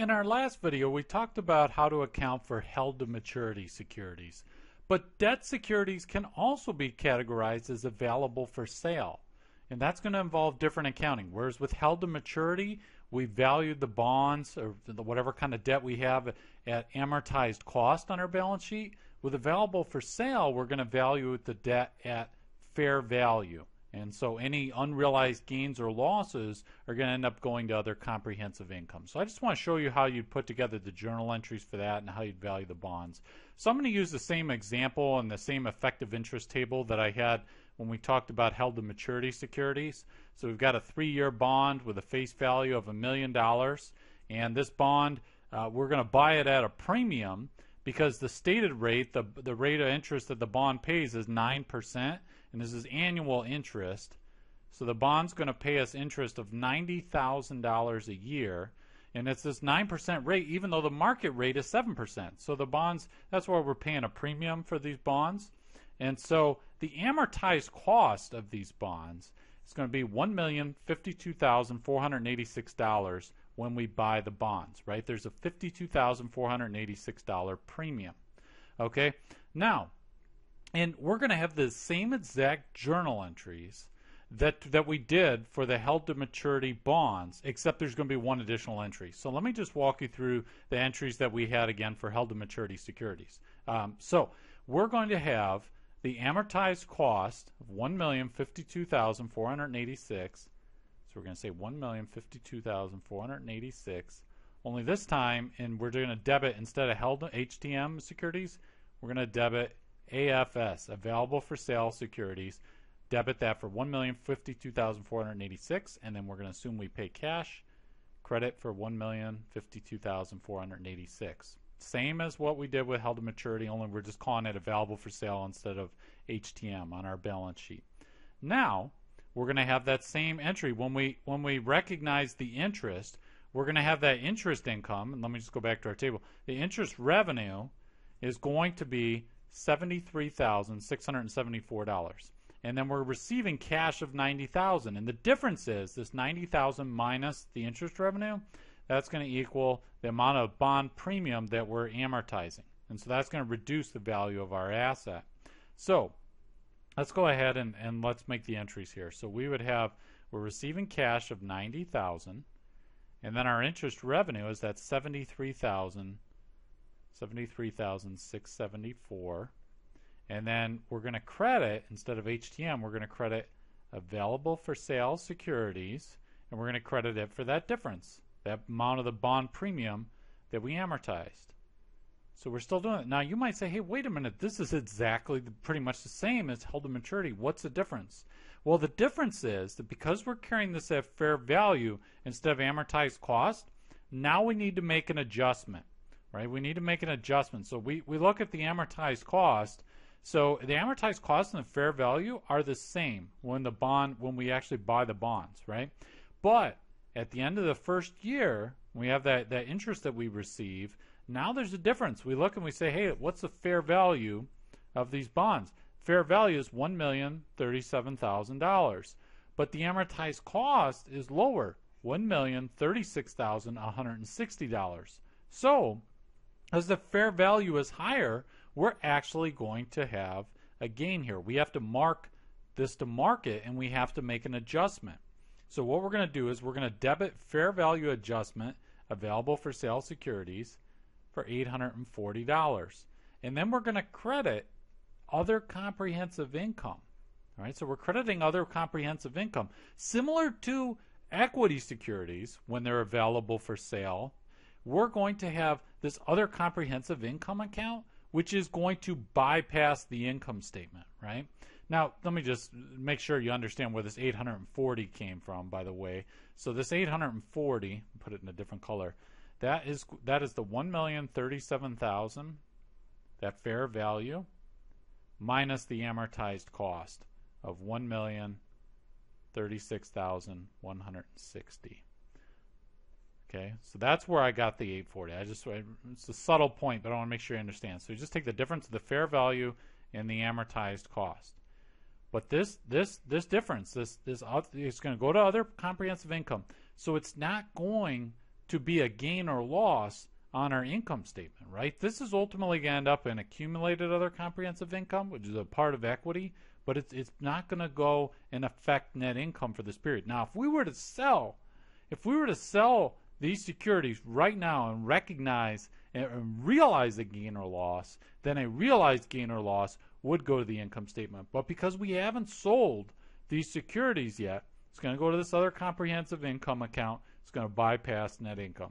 In our last video, we talked about how to account for held to maturity securities. But debt securities can also be categorized as available for sale. And that's going to involve different accounting. Whereas with held to maturity, we valued the bonds or whatever kind of debt we have at amortized cost on our balance sheet. With available for sale, we're going to value the debt at fair value. And so any unrealized gains or losses are going to end up going to other comprehensive income. So I just want to show you how you'd put together the journal entries for that and how you'd value the bonds. So I'm going to use the same example and the same effective interest table that I had when we talked about held to maturity securities. So we've got a three-year bond with a face value of a million dollars. And this bond, uh, we're going to buy it at a premium because the stated rate, the, the rate of interest that the bond pays is 9% and this is annual interest. So the bond's going to pay us interest of $90,000 a year. And it's this 9% rate, even though the market rate is 7%. So the bonds, that's why we're paying a premium for these bonds. And so the amortized cost of these bonds is going to be $1,052,486 when we buy the bonds, right? There's a $52,486 premium. Okay? Now, and we're going to have the same exact journal entries that that we did for the held to maturity bonds, except there's going to be one additional entry. So let me just walk you through the entries that we had again for held to maturity securities. Um, so we're going to have the amortized cost of one million fifty-two thousand four hundred eighty-six. So we're going to say one million fifty-two thousand four hundred eighty-six. Only this time, and we're going to debit instead of held HTM securities, we're going to debit AFS, available for sale securities. Debit that for 1,052,486, and then we're going to assume we pay cash. Credit for 1,052,486. Same as what we did with held to maturity, only we're just calling it available for sale instead of HTM on our balance sheet. Now, we're going to have that same entry when we when we recognize the interest we're going to have that interest income and let me just go back to our table the interest revenue is going to be $73,674. And then we're receiving cash of 90,000. And the difference is this 90,000 minus the interest revenue, that's going to equal the amount of bond premium that we're amortizing. And so that's going to reduce the value of our asset. So let's go ahead and, and let's make the entries here. So we would have, we're receiving cash of 90,000 and then our interest revenue is that 73,000 73,674. And then we're going to credit, instead of HTM, we're going to credit available for sale securities, and we're going to credit it for that difference, that amount of the bond premium that we amortized. So we're still doing it. Now you might say, hey, wait a minute, this is exactly the, pretty much the same as held to maturity. What's the difference? Well, the difference is that because we're carrying this at fair value instead of amortized cost, now we need to make an adjustment right? We need to make an adjustment. So we, we look at the amortized cost. So the amortized cost and the fair value are the same when the bond when we actually buy the bonds, right? But at the end of the first year, we have that, that interest that we receive. Now there's a difference. We look and we say, hey, what's the fair value of these bonds? Fair value is one million thirty-seven thousand dollars, but the amortized cost is lower, one million thirty-six thousand one hundred and sixty dollars. So as the fair value is higher, we're actually going to have a gain here. We have to mark this to market and we have to make an adjustment. So what we're going to do is we're going to debit fair value adjustment available for sale securities for $840. And then we're going to credit other comprehensive income. All right, so we're crediting other comprehensive income similar to equity securities when they're available for sale we're going to have this other comprehensive income account, which is going to bypass the income statement, right? Now, let me just make sure you understand where this 840 came from, by the way. So this 840, put it in a different color, that is that is the 1,037,000, that fair value, minus the amortized cost of 1,036,160. Okay, so that's where I got the 840. I just it's a subtle point, but I want to make sure you understand. So you just take the difference of the fair value and the amortized cost. But this this this difference, this this is going to go to other comprehensive income. So it's not going to be a gain or loss on our income statement, right? This is ultimately going to end up in accumulated other comprehensive income, which is a part of equity, but it's it's not going to go and affect net income for this period. Now, if we were to sell, if we were to sell these securities right now and recognize and realize a gain or loss, then a realized gain or loss would go to the income statement. But because we haven't sold these securities yet, it's going to go to this other comprehensive income account. It's going to bypass net income.